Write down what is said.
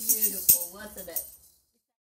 Beautiful. wasn't it?